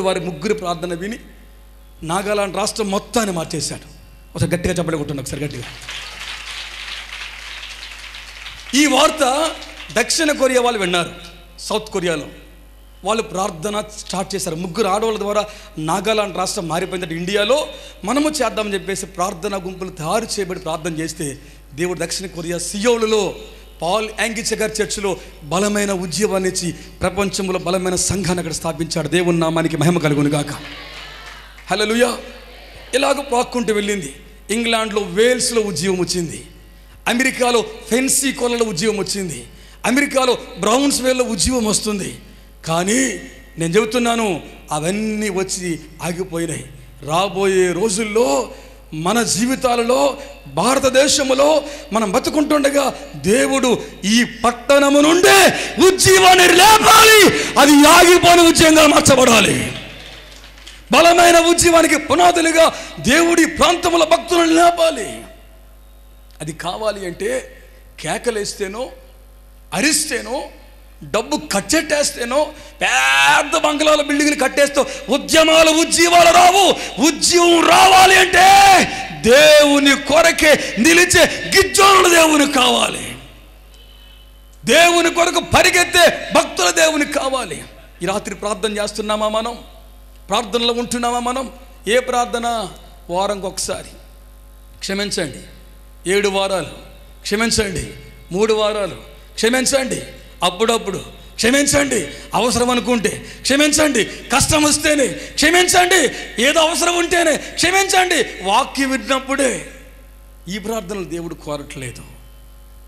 వారి ముగ్గురు ప్రార్థన విని నాగాలాండ్ రాష్ట్రం మొత్తాన్ని మార్చేశాడు. ఒకసారి గట్టిగా చెప్పలేకుంటున్నా ఒకసారి గట్టిగా. ఈ వార్త దక్షిణ కొరియా వాళ్ళు విన్నారు. సౌత్ కొరియాలో వాళ్ళు ప్రార్థన స్టార్ట్ చేశారు. ముగ్గురు ఆడవాళ్ళ ద్వారా నాగాలాండ్ రాష్ట్రం మారిపోయిందంటే. ఇండియాలో మనము చేద్దామని చెప్పేసి ప్రార్థన గుంపులు తయారు చేయబడి ప్రార్థన చేస్తే దేవుడు దక్షిణ కొరియా సియోలలో పాల్ యాంగిచగర్ చర్చిలో బలమైన ఉద్యమాన్ని ఇచ్చి ప్రపంచంలో బలమైన సంఘాన్ని అక్కడ స్థాపించాడు. దేవుని నామానికి మహిమ కలుగును గాక. హలోలుయా ఇలాగ పాక్కుంటూ వెళ్ళింది. ఇంగ్లాండ్లో వేల్స్లో ఉద్యమం వచ్చింది. అమెరికాలో ఫెన్సీ కొలలో ఉద్యమం వచ్చింది. అమెరికాలో బ్రౌన్స్ వేల్లో ఉద్యమం వస్తుంది. కానీ నేను చెబుతున్నాను అవన్నీ వచ్చి ఆగిపోయినాయి. రాబోయే రోజుల్లో మన జీవితాలలో భారతదేశంలో మనం బతుకుంటుండగా దేవుడు ఈ పట్టణము నుండే ఉద్యమాన్ని లేపాలి. అది ఆగిపోయిన ఉద్యమంగా మార్చబడాలి. బలమైన ఉద్యమానికి పునాదులుగా దేవుడి ప్రాంతముల భక్తులను లేపాలి. అది కావాలి అంటే కేకలేస్తేనో అరిస్తేనో డబ్బు కచ్చెట్టేస్తేనో పెద్ద బంగ్లాల బిల్డింగ్లు కట్టేస్తూ ఉద్యమాలు ఉద్యమాలు రావు ఉద్యమం రావాలి అంటే దేవుని కొరకే నిలిచే గిజ్జోనుడు దేవుని కావాలి. దేవుని కొరకు పరిగెత్తే భక్తుల దేవుని కావాలి. ఈ రాత్రి ప్రార్థన చేస్తున్నామా మనం? ప్రార్థనలో ఉంటున్నామా మనం? ఏ ప్రార్థన? వారంకి ఒకసారి. క్షమించండి. ఏడు వారాలు. క్షమించండి. మూడు వారాలు. క్షమించండి. అప్పుడప్పుడు క్షమించండి. అవసరం అనుకుంటే క్షమించండి. కష్టం వస్తేనే క్షమించండి. ఏదో అవసరం ఉంటేనే క్షమించండి. వాక్యం విన్నప్పుడే ఈ ప్రార్థనలు దేవుడు కోరట్లేదు.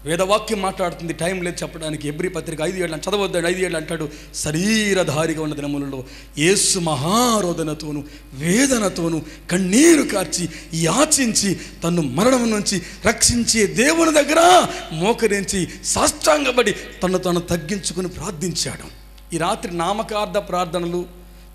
వేదవాక్యం మాట్లాడుతుంది టైం లేదు చెప్పడానికి. ఎబ్రి పత్రిక ఐదు ఏళ్ళు చదవద్దాడు ఐదు ఏళ్ళు అంటాడు శరీరధారిగా ఉన్న దినములలో ఏసు మహారోదనతోను వేదనతోను కన్నీరు కార్చి యాచించి తన్ను మరణం నుంచి రక్షించే దేవుని దగ్గర మోకరించి సాష్టాంగపడి తను తను తగ్గించుకుని ప్రార్థించాడు. ఈ రాత్రి నామకార్థ ప్రార్థనలు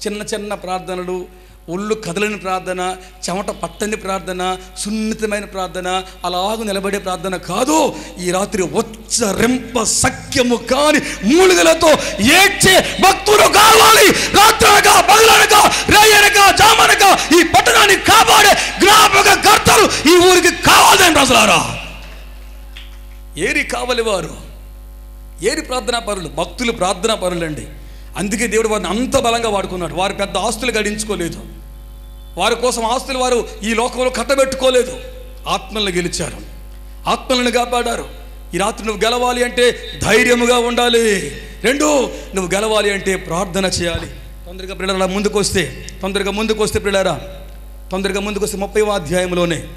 చిన్న చిన్న ప్రార్థనలు ఒళ్ళు కదలని ప్రార్థన చెమట పట్టని ప్రార్థన సున్నితమైన ప్రార్థన అలాగ నిలబడే ప్రార్థన కాదు. ఈ రాత్రి వచ్చ రెంప సఖ్యము కాని మూలిగలతో ఏడ్చే భక్తులు కావాలి. రాత్రనక పగలనగా రేయనగా జామనగా ఈ పట్టణాన్ని కాపాడే జ్ఞాపక కర్తలు ఈ ఊరికి కావాలని ప్రజలారా. ఏరి కావాలి వారు. ఏరి ప్రార్థనా పరులు భక్తులు ప్రార్థనా పరులండి. అందుకే దేవుడు వారిని అంత బలంగా వాడుకున్నాడు. వారు పెద్ద ఆస్తులు గడించుకోలేదు. వారి కోసం ఆస్తులు వారు ఈ లోకంలో కట్టబెట్టుకోలేదు. ఆత్మలను గెలిచారు. ఆత్మలను కాపాడారు. ఈ రాత్రి నువ్వు గెలవాలి అంటే ధైర్యముగా ఉండాలి. రెండు నువ్వు గెలవాలి అంటే ప్రార్థన చేయాలి. తొందరగా పిల్లల ముందుకు వస్తే తొందరగా ముందుకు వస్తే పిల్లరా తొందరగా ముందుకు వస్తే ముప్పైవ అధ్యాయంలోనే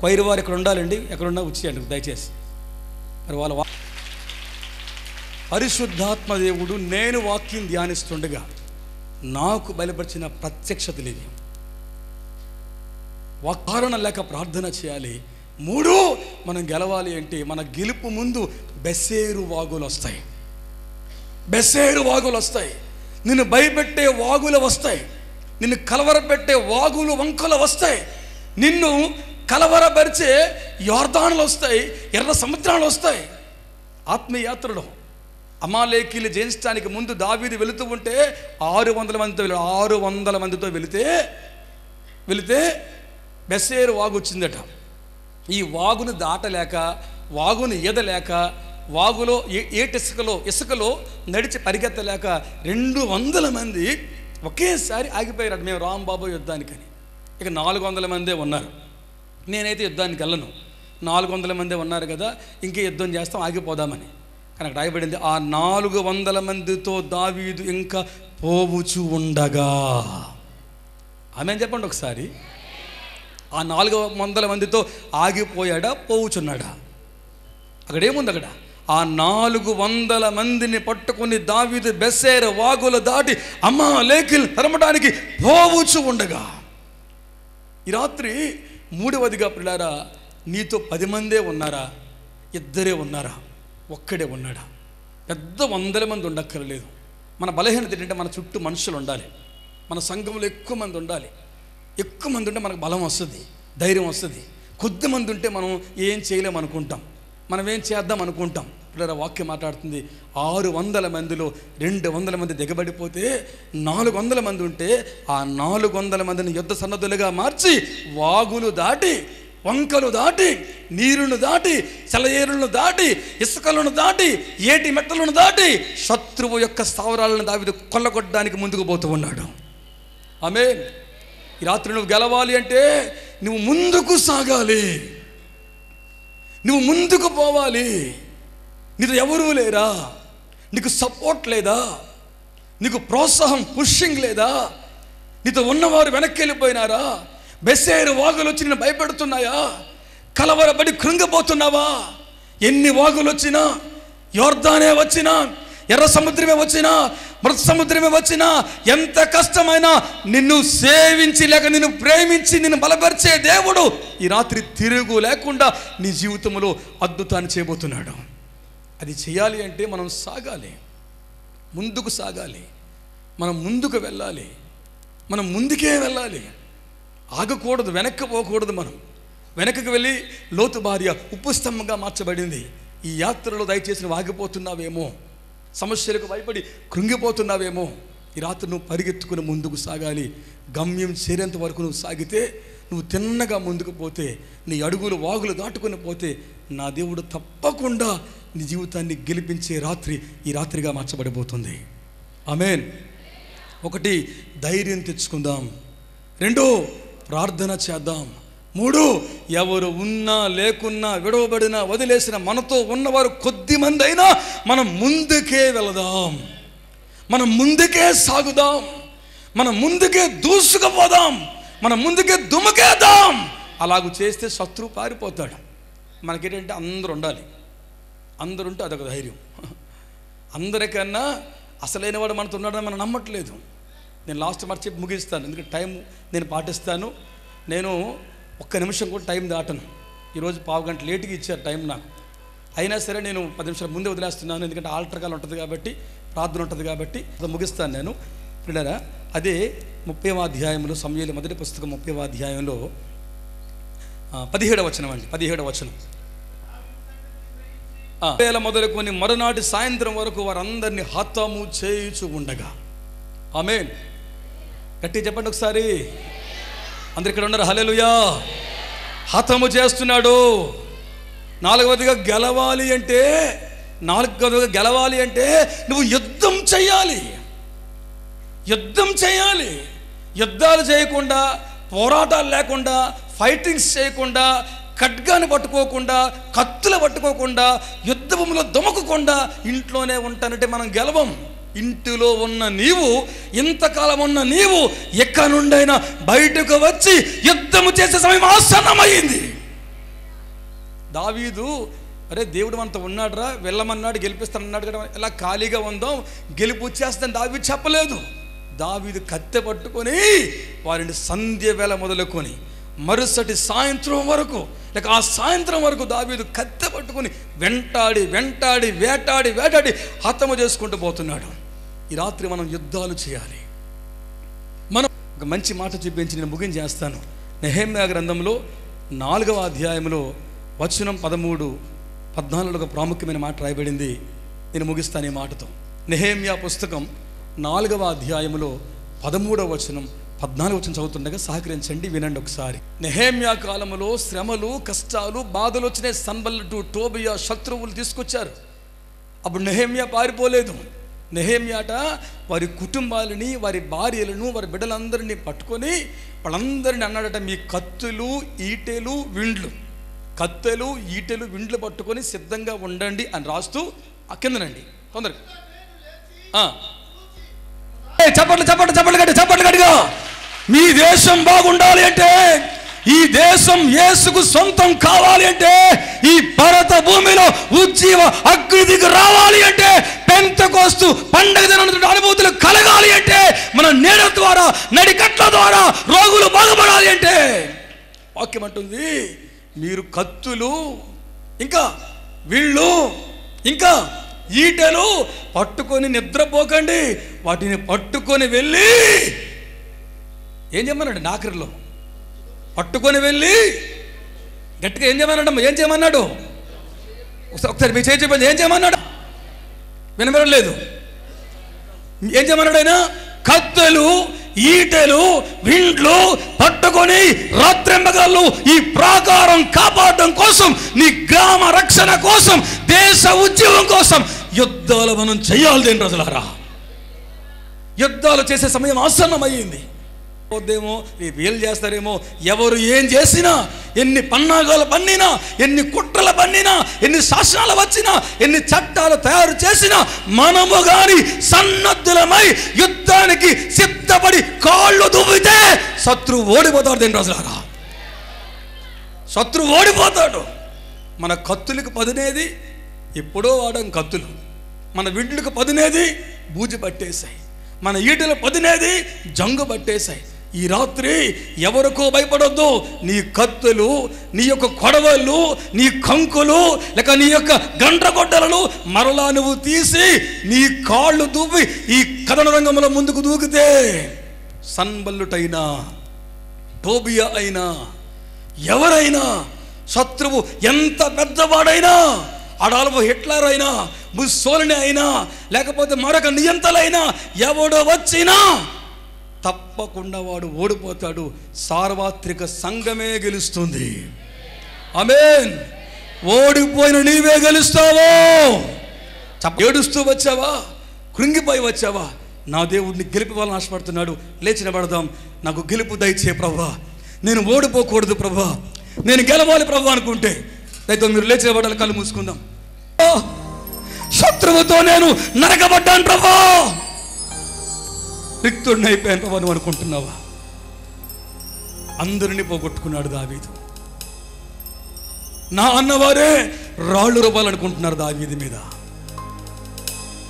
కొయిరు వారు ఎక్కడ ఉండాలండి? ఎక్కడున్నా వచ్చేయండి దయచేసి. మరి వాళ్ళ పరిశుద్ధాత్మ దేవుడు నేను వాక్యం ధ్యానిస్తుండగా నాకు బయలుపరిచిన ప్రత్యక్షత లేదు. కారణం లేక ప్రార్థన చేయాలి. మూడు మనం గెలవాలి అంటే మన గెలుపు ముందు బెసేరు వాగులు వస్తాయి. బెసేరు వాగులు వస్తాయి. నిన్ను భయపెట్టే వాగులు వస్తాయి. నిన్ను కలవరపెట్టే వాగులు వంకలు వస్తాయి. నిన్ను కలవరపరిచే యోర్ధానులు వస్తాయి ఎర్ర సముద్రాలు వస్తాయి. ఆత్మయాత్రలో. అమాలేకీలు జయించడానికి ముందు దావీది వెళుతూ ఉంటే ఆరు వందల మందితో ఆరు వందల మందితో వెళితే వెళితే బెస్సేరు వాగు వచ్చిందట ఈ వాగును దాటలేక వాగును ఈదలేక వాగులో ఏ- ఏటి ఇసుకలో ఇసుకలో నడిచి పరిగెత్తలేక రెండు వందల మంది ఒకేసారి ఆగిపోయారట మేము రాంబాబు యుద్ధానికని. ఇక నాలుగు వందల మందే ఉన్నారు. నేనైతే యుద్ధానికి వెళ్ళను. నాలుగు వందల మందే ఉన్నారు కదా ఇంకే యుద్ధం చేస్తాం ఆగిపోదామని. కానీ అక్కడ రాయబడింది ఆ నాలుగు వందల మందితో దావీదు ఇంకా పోవుచు ఉండగా. ఆమె చెప్పండి ఒకసారి? ఆ నాలుగు వందల మందితో ఆగిపోయాడా? పోవుచున్నాడా? అక్కడ ఏముంది అక్కడ ఆ నాలుగు వందల మందిని పట్టుకుని దావిది బెస్సేర వాగులు దాటి అమ్మా లేఖలు తరమడానికి పోవుచు ఉండగా. ఈ రాత్రి మూడవదిగా పిల్లారా నీతో పది మందే ఉన్నారా? ఇద్దరే ఉన్నారా? ఒక్కడే ఉన్నాడా? పెద్ద వందల మంది ఉండక్కర్లేదు. మన బలహీనత ఏంటంటే మన చుట్టూ మనుషులు ఉండాలి. మన సంఘంలో ఎక్కువ మంది ఉండాలి. ఎక్కువ మంది ఉంటే మనకు బలం వస్తుంది ధైర్యం వస్తుంది. కొద్ది మంది ఉంటే మనం ఏం చేయలేం అనుకుంటాం. మనం ఏం చేద్దాం అనుకుంటాం. ఇప్పుడు వాక్యం మాట్లాడుతుంది ఆరు వందల మందిలో రెండు వందల మంది దిగబడిపోతే నాలుగు వందల మంది ఉంటే ఆ నాలుగు వందల మందిని యుద్ధ సన్నద్ధులుగా మార్చి వాగులు దాటి వంకలు దాటి నీరును దాటి సెలయేరులను దాటి ఇసుకలను దాటి ఏటి మెట్టలను దాటి శత్రువు యొక్క స్థావరాలను దావిది కొల్లగొట్టడానికి ముందుకు పోతూ ఉన్నాడు. ఆమె ఈ రాత్రి నువ్వు గెలవాలి అంటే నువ్వు ముందుకు సాగాలి. నువ్వు ముందుకు పోవాలి. నీతో ఎవరూ లేరా? నీకు సపోర్ట్ లేదా? నీకు ప్రోత్సాహం పుషింగ్ లేదా? నీతో ఉన్నవారు వెనక్కి వెళ్ళిపోయినారా? బెస్సేరు వాగులు వచ్చి నేను భయపెడుతున్నాయా? కలవరబడి కృంగిపోతున్నావా? ఎన్ని వాగులు వచ్చినా యోర్ధానే వచ్చినా ఎర్ర సముద్రమే వచ్చినా మృత సముద్రమే వచ్చినా ఎంత కష్టమైనా నిన్ను సేవించి లేక నిన్ను ప్రేమించి నిన్ను బలపరిచే దేవుడు ఈ రాత్రి తిరుగు లేకుండా నీ జీవితంలో అద్భుతాన్ని చేయబోతున్నాడు. అది చేయాలి అంటే మనం సాగాలి. ముందుకు సాగాలి. మనం ముందుకు వెళ్ళాలి. మనం ముందుకే వెళ్ళాలి. ఆగకూడదు వెనక్కి పోకూడదు మనం. వెనక్కి వెళ్ళి లోతు భార్య ఉప్పు స్తంభంగా మార్చబడింది. ఈ యాత్రలో దయచేసి ఆగిపోతున్నావేమో. సమస్యలకు భయపడి కృంగిపోతున్నావేమో. ఈ రాత్రి నువ్వు పరిగెత్తుకుని ముందుకు సాగాలి. గమ్యం చేరేంత వరకు నువ్వు సాగితే నువ్వు తిన్నగా ముందుకు పోతే నీ అడుగులు వాగులు దాటుకుని పోతే నా దేవుడు తప్పకుండా నీ జీవితాన్ని గెలిపించే రాత్రి ఈ రాత్రిగా మార్చబడిపోతుంది ఆమెన్. ఒకటి ధైర్యం తెచ్చుకుందాం. రెండు ప్రార్థన చేద్దాం. మూడు ఎవరు ఉన్నా లేకున్నా విడవబడినా వదిలేసిన మనతో ఉన్నవారు కొద్ది మంది అయినా మనం ముందుకే వెళదాం. మనం ముందుకే సాగుదాం. మనం ముందుకే దూసుకుపోదాం మనం ముందుకే దుమకేద్దాం అలాగూ చేస్తే శత్రువు పారిపోతాడు. మనకేంటంటే అందరు ఉండాలి. అందరు ఉంటే అదొక ధైర్యం. అందరికన్నా అసలైన వాడు మనతో ఉన్నాడని మనం నమ్మట్లేదు. నేను లాస్ట్ మరి చెప్పి ముగిస్తాను. ఎందుకంటే టైం నేను పాటిస్తాను. నేను ఒక్క నిమిషం కూడా టైం దాటను. ఈరోజు పావు గంట లేటుగా ఇచ్చారు టైం నాకు. అయినా సరే నేను పది నిమిషాల ముందే వదిలేస్తున్నాను ఎందుకంటే ఆల్టర్ కాల్ ఉంటుంది కాబట్టి ప్రార్థన ఉంటుంది కాబట్టి అది ముగిస్తాను నేను. పిల్లరా అదే ముప్పై అధ్యాయంలో సమయాలు మొదటి పుస్తకం ముప్పై అధ్యాయంలో పదిహేడవ వచనం అండి పదిహేడవ వచనం. వేల మొదలుకొని మరునాటి సాయంత్రం వరకు వారందరినీ హతము చేయుచు ఉండగా. ఆమె గట్టి చెప్పండి ఒకసారి. అందరు ఇక్కడ ఉన్నారు. హలెలుయా హతము చేస్తున్నాడు. నాలుగవదిగా గెలవాలి అంటే నాలుగవదిగా గెలవాలి అంటే నువ్వు యుద్ధం చేయాలి యుద్ధం చేయాలి యుద్ధాలు చేయకుండా పోరాటాలు లేకుండా ఫైటింగ్స్ చేయకుండా ఖడ్గాని పట్టుకోకుండా కత్తులు పట్టుకోకుండా యుద్ధ భూమిలో దుమకకుండా ఇంట్లోనే ఉంటానంటే మనం గెలవం. ఇంటిలో ఉన్న నీవు ఇంతకాలం ఉన్న నీవు ఎక్కడి నుండైనా బయటకు వచ్చి యుద్ధము చేసే సమయం ఆసన్నమైంది. దావీదు అరే దేవుడు మనతో ఉన్నాడురా వెళ్ళమన్నాడు గెలిపిస్తానన్నాడు కదా ఇలా ఖాళీగా ఉందాం గెలుపు వచ్చేస్తాను దావీదు చెప్పలేదు. దావీదు కత్తె పట్టుకొని వారిని సంధ్య వేళ మొదలుకొని మరుసటి సాయంత్రం వరకు లేక ఆ సాయంత్రం వరకు దావీదు కత్తె పట్టుకొని వెంటాడి వెంటాడి వేటాడి వేటాడి హతము చేసుకుంటూ పోతున్నాడు. ఈ రాత్రి మనం యుద్ధాలు చేయాలి. మనం ఒక మంచి మాట చూపించి నేను ముగించేస్తాను నెహేమ్యా గ్రంథంలో నాలుగవ అధ్యాయంలో వచనం పదమూడు పద్నాలుగులో ఒక ప్రాముఖ్యమైన మాట రాయబడింది. నేను ముగిస్తాను ఈ మాటతో. నెహేమ్యా పుస్తకం నాలుగవ అధ్యాయంలో పదమూడవ వచనం పద్నాలుగు వచనం చదువుతుండగా సహకరించండి వినండి ఒకసారి. నెహేమ్యా కాలంలో శ్రమలు కష్టాలు బాధలు వచ్చినాయి. సన్బల్లటు టోబియా శత్రువులు తీసుకొచ్చారు. అప్పుడు నెహేమ్యా పారిపోలేదు. నెహేమియాట వారి కుటుంబాలని వారి భార్యలను వారి బిడ్డలందరినీ పట్టుకొని వాళ్ళందరినీ అన్నాడట మీ కత్తులు ఈటెలు విండ్లు. కత్తెలు ఈటెలు విండ్లు పట్టుకొని సిద్ధంగా ఉండండి అని రాస్తూ కిందనండి. తొందరగా. చప్పట్లు చప్పట్లు చప్పట్లు గట్టి చప్పట్లు గట్టిగా మీ దేశం బాగుండాలి అంటే ఈ దేశం యేసుకు సొంతం కావాలి అంటే ఈ భరత భూమిలో ఉజ్జీవ దిగు రావాలి అంటే క్రీస్తు పండగ దినటువంటి అనుభూతులు కలగాలి అంటే మన నేల ద్వారా నడికట్ల ద్వారా రోగులు బాగుపడాలి అంటే వాక్యం అంటుంది మీరు కత్తులు ఇంకా వీళ్ళు ఇంకా ఈటలు పట్టుకొని నిద్రపోకండి. వాటిని పట్టుకొని వెళ్ళి ఏం చేయమన్నాడు నాకరిలో? పట్టుకొని వెళ్ళి గట్టిగా ఏం చేయమన్నాడు ఏం చేయమన్నాడు? ఒకసారి మీ చేయి చెప్పండి ఏం చేయమన్నాడు? వినబడలేదు. ఏం చేయమన్నాడు ఆయన? కత్తెలు ఈటెలు విండ్లు పట్టుకొని రాత్రింబగళ్ళు ఈ ప్రాకారం కాపాడడం కోసం నీ గ్రామ రక్షణ కోసం దేశ ఉద్యమం కోసం యుద్ధాలు మనం చేయాలి దేని ప్రజలారా. యుద్ధాలు చేసే సమయం ఆసన్నమయ్యింది. పోద్దేమో రేపు ఏం చేస్తారేమో ఎవరు ఏం చేసినా ఎన్ని పన్నాగాలు పన్నినా ఎన్ని కుట్రలు పన్నినా ఎన్ని శాసనాలు వచ్చినా ఎన్ని చట్టాలు తయారు చేసినా మనము గాని సన్నద్ధులమై యుద్ధానికి సిద్ధపడి కాళ్ళు దువ్వితే శత్రువు ఓడిపోతాడు దీని రోజులారా. శత్రువు ఓడిపోతాడు. మన కత్తులకు పదినేది ఎప్పుడో వాడడం కత్తులు. మన విడ్లకు పదినేది బూజు పట్టేశాయి. మన ఈటలు పదినేది జంగు పట్టేశాయి. ఈ రాత్రి ఎవరికో భయపడొద్దు. నీ కత్తులు నీ యొక్క కొడవళ్ళు నీ కంకులు లేక నీ యొక్క గండ్రగొడ్డలను మరలా నువ్వు తీసి నీ కాళ్ళు దూపి ఈ కథన రంగంలో ముందుకు దూకితే సన్బల్లుటైనా టోబియా అయినా ఎవరైనా శత్రువు ఎంత పెద్దవాడైనా అడాలపు హిట్లర్ అయినా ముస్సోలిని అయినా లేకపోతే మరొక నియంతలైనా ఎవడో వచ్చినా తప్పకుండా వాడు ఓడిపోతాడు. సార్వత్రిక సంఘమే గెలుస్తుంది. అమేన్ ఓడిపోయిన నీవే గెలుస్తావో. ఏడుస్తూ వచ్చావా? కృంగిపోయి వచ్చావా? నా దేవుడిని గెలిపివ్వాలని ఆశపడుతున్నాడు. లేచి నిలబడదాం. నాకు గెలుపు దయచే ప్రభా నేను ఓడిపోకూడదు ప్రభా నేను గెలవాలి ప్రభా అనుకుంటే. దయతో మీరు లేచి నిలబడాలి కళ్ళు మూసుకుందాం. శత్రువుతో నేను నరకబడ్డాను ప్రభా రిక్తుడిని అయిపోయినవా నువ్వు అనుకుంటున్నావా? అందరినీ పోగొట్టుకున్నాడు దావీదు. నా అన్నవారే రాళ్ళు రూపాలనుకుంటున్నారు దావీది మీద.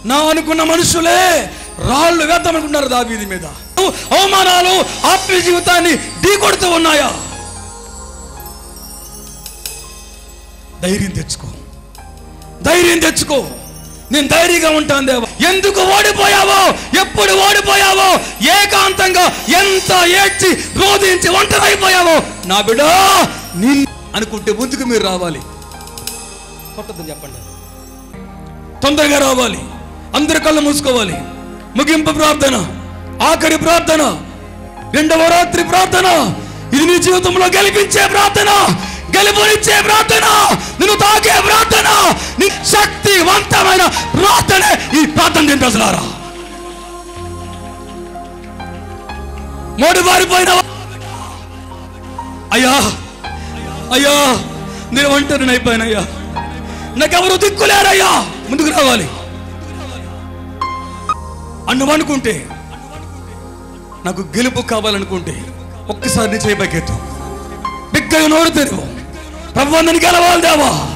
నా అనుకున్న మనుషులే రాళ్ళు వేద్దామనుకుంటున్నారు దావీది మీద. అవమానాలు ఆత్మీయ జీవితాన్ని ఢీకొడుతూ ఉన్నాయా? ధైర్యం తెచ్చుకో. ధైర్యం తెచ్చుకో. నేను ధైర్యంగా ఉంటాను దేవా. ఎందుకు ఓడిపోయావో ఎప్పుడు ఓడిపోయావో ఏకాంతంగా ఎంత ఏడ్చి రోధించి ఒంటరైపోయావో నా బిడ్డ నిన్ను అనుకుంటే ముందుకు మీరు రావాలి. కొట్టదని చెప్పండి. తొందరగా రావాలి. అందరి కళ్ళు మూసుకోవాలి. ముగింపు ప్రార్థన ఆఖరి ప్రార్థన రెండవ రాత్రి ప్రార్థన ఇది నీ జీవితంలో గెలిపించే ప్రార్థన. గెలుపునిచ్చే ప్రార్థన నిన్ను తాకే ప్రార్థన నీ శక్తివంతమైన ప్రార్థనే ఈ ప్రార్థన దీని ప్రజలారా. మోడి వారిపోయిన అయ్యా అయ్యా నేను ఒంటరిని అయిపోయానయ్యా నాకెవరు దిక్కులేరయ్యా. ముందుకు రావాలి. అన్ను అనుకుంటే నాకు గెలుపు కావాలనుకుంటే ఒక్కసారి నీ చేయి పైకెత్తు. నోరు తెరువు. ప్రభుత్వాన్ని గెలవాలి దేవా.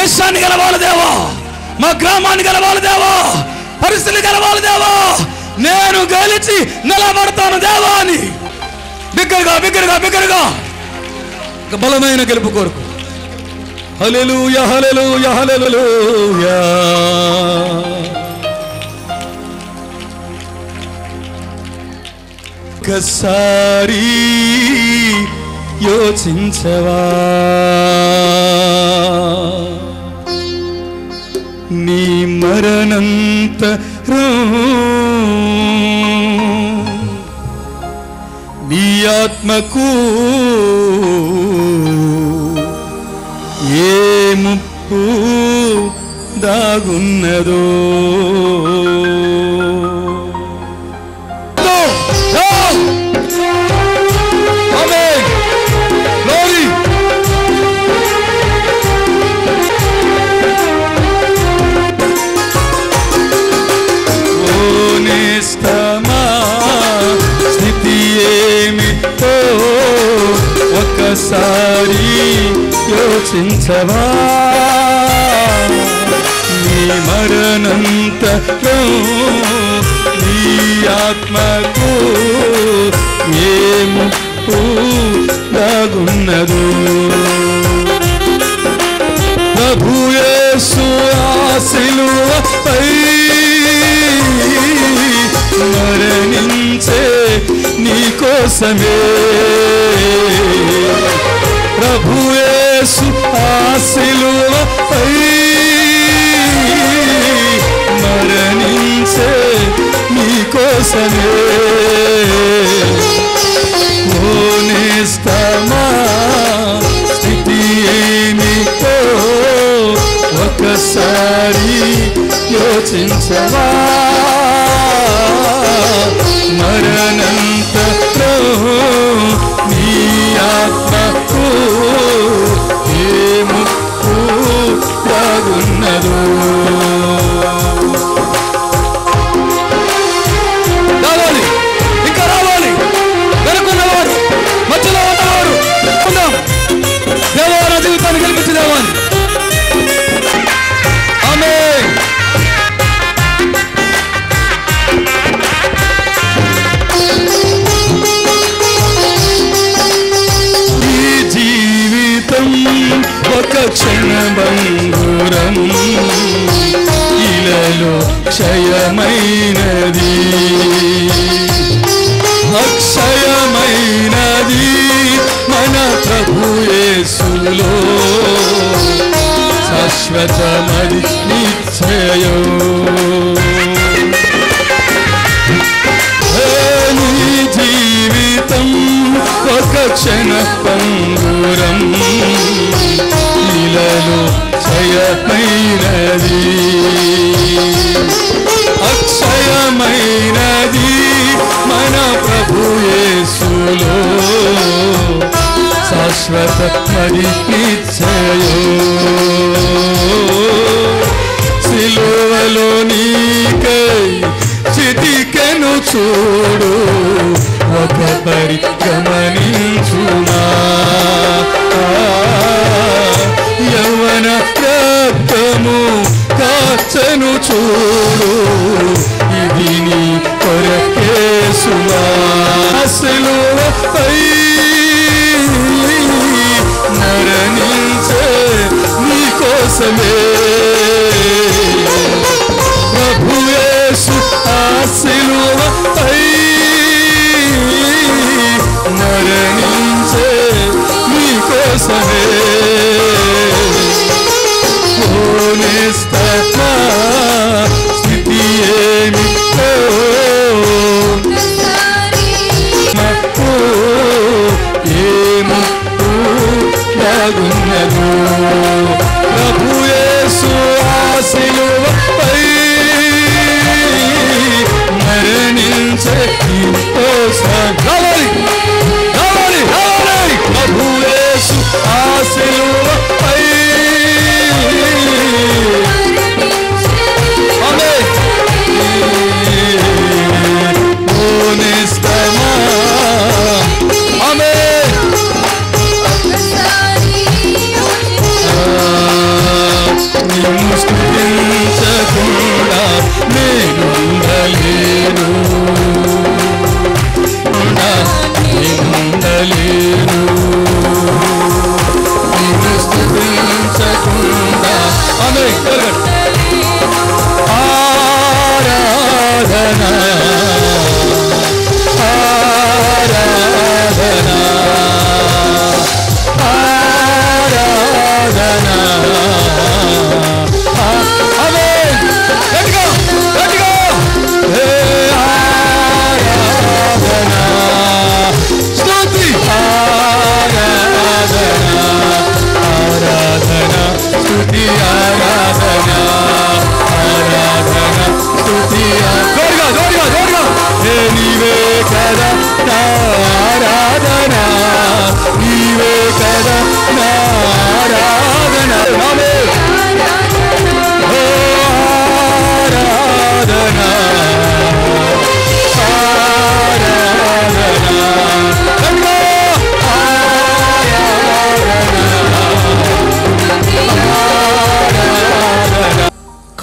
దేశాన్ని గెలవాలి దేవా. మా గ్రామాన్ని గెలవాలి దేవా. పరిస్థితులు గెలవాలి దేవా. నేను గెలిచి నిలబడతాను దేవా అని బిగ్గరగా బిగ్గరగా. బిగ్గరగా బలమైన గెలుపు కోరుకు. హలెలు హల్లెలూయా హల్లెలూయా. ఒకసారి యోచించవా? నీ మరణంత నీ ఆత్మకు ఏ ముప్పు దాగున్నదో? ఒక్కసారి యోచించవా? నీ మరణంతలో నీ ఆత్మకు ఏ ముప్పు దాగున్నదో ప్రభుయేసు ఆశలు మరణించే నీ కోసమే ప్రభుయేసు సిలువపై మరణించే నీకోసమే ఓనేస్తమా స్థితి ఏమిటో ఒకసారి యోచించవా. మరణంతలో ఆత్మకు ఇలలో క్షయమైనది. అక్షయమైనది మన ప్రభుయేసులో శాశ్వతమది నిశ్చయం జీవితం ఒక క్షణ పంగురం ఇలలో క్షయమైనది. అక్షయమైనది మన ప్రభుయేసులో శాశ్వత మరి సిలువలో నీకై చితికెను చూడు. ఒక పరి గమనించుమా యవన రక్తము కాచను చూడు. ఇది నీ కొరకేసుమా సిలువపై మరణించే నీ కోసమే. ప్రభు యేసు మరణించే నీ కోసమే. Hallelujah.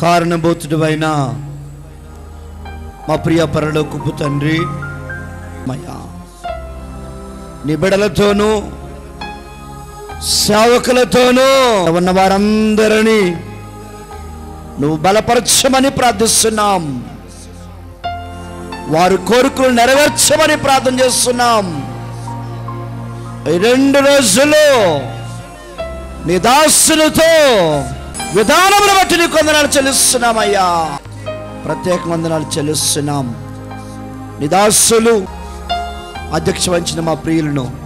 కారణభూతుడైన మా ప్రియ పరలోకపు తండ్రి మయా. నిబిడలతోనూ సేవకులతోనూ ఉన్న వారందరినీ నువ్వు బలపరచమని ప్రార్థిస్తున్నాం. వారు కోరికలు నెరవేర్చమని ప్రార్థన చేస్తున్నాం. రెండు రోజులు నీ దాసులతో విధానమును బట్టి నీకు కొందనాలు చెల్లిస్తున్నామయ్యా. ప్రత్యేక వందనాలు చెల్లిస్తున్నాం. నిదాసులు అధ్యక్ష వహించిన మా ప్రియులను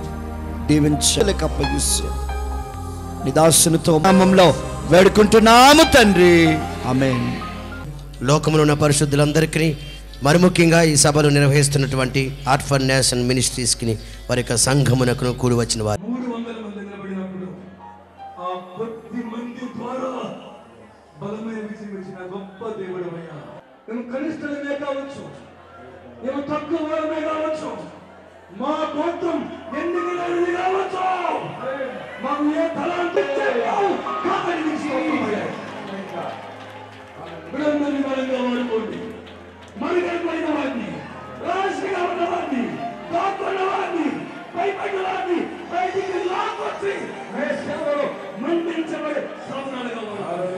దీవించలేక అప్పగిస్తూ నీ నామంలో వేడుకుంటున్నాము తండ్రి. ఆమె లోకంలో ఉన్న పరిశుద్ధులందరికీ మరి ముఖ్యంగా ఈ సభలు నిర్వహిస్తున్నటువంటి ఆర్ఫర్ నేషన్ మినిస్ట్రీస్కి వారి యొక్క సంఘమునకు కూడి వచ్చిన వారు. తక్కువ వారమే కావచ్చు మా గోత్రం ఎన్నిక లేనిది కావచ్చు మాకు ఏ తలాంటి కాదని వీరందరినీ బలంగా వాడుకోండి మరుగైపోయిన వాడిని రాశిగా ఉన్న వాడిని దాక్కున్న వాడిని భయపడిన వాడిని బయటికి లాక్కొచ్చి మీ సేవలో మండించబడే సాధనాలుగా ఉన్నారు